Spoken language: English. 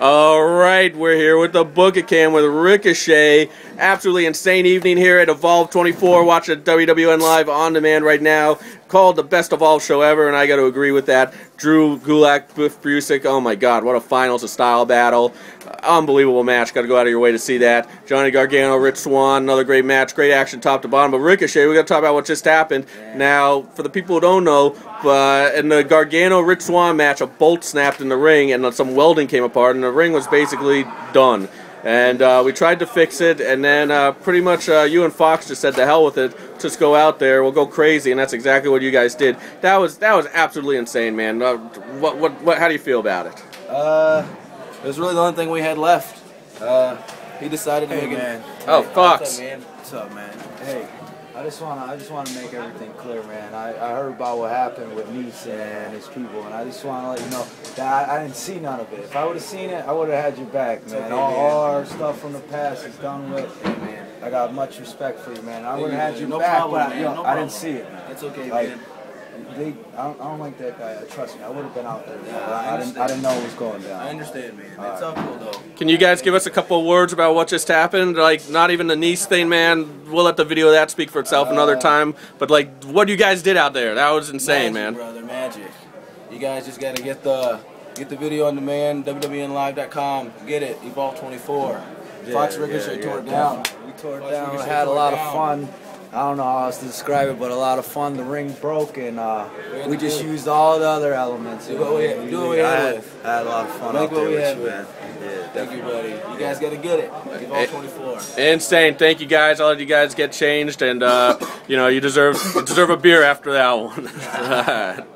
All right, we're here with the Book It Cam with Ricochet. Absolutely insane evening here at Evolve 24. Watching WWN Live on demand right now. Called the best of all show ever, and I got to agree with that. Drew Gulak, Biff Busick. Oh my God, what a finals of style battle! Unbelievable match. Got to go out of your way to see that. Johnny Gargano, Rich Swann, another great match. Great action, top to bottom. But Ricochet, we got to talk about what just happened. Now, for the people who don't know, uh, in the Gargano Rich Swann match, a bolt snapped in the ring, and some welding came apart, and the ring was basically done. And uh, we tried to fix it, and then uh, pretty much uh, you and Fox just said, "The hell with it, just go out there, we'll go crazy," and that's exactly what you guys did. That was that was absolutely insane, man. Uh, what, what what how do you feel about it? Uh, it was really the only thing we had left. Uh, he decided to Hey make man. it. Oh, Hey, Fox. what's up, man? What's up, man? Hey, I just wanna I just wanna make everything clear, man. I, I heard about what happened with Neeson and his people, and I just wanna let you know that I, I didn't see none of it. If I would have seen it, I would have had your back, man. okay, all, man. all our stuff from the past is done with. man. I got much respect for you, man. I would have had your No back, problem, but I, you No I didn't see it, man. It's okay, Like, man. They, I, don't, I don't like that guy. Trust me, I would have been out there. Yeah, but I I, didn't, I didn't know what was going down. I understand, man. All It's right. all cool though. Can you guys give us a couple of words about what just happened? Like, not even the niece thing, man. We'll let the video of that speak for itself another Uh, time. But like, what you guys did out there, that was insane, magic, man. brother, magic. You guys just gotta get the get the video on demand. WWNLive.com. Get it. Evolve 24. Fox Ricochet tore it down. We tore it Fox down. Ricochet Had a tore it lot of fun. I don't know how else to describe it, but a lot of fun. The ring broke, and uh, we just do used all the other elements. Do you what know. we had- do what we I had had, with. I had a lot of fun Like out what there we with had you, with. man. Yeah, Thank you, buddy. You guys gotta get it. Evolve 24. Insane. Thank you guys. I'll let you guys get changed, and uh, you know you deserve you deserve a beer after that one.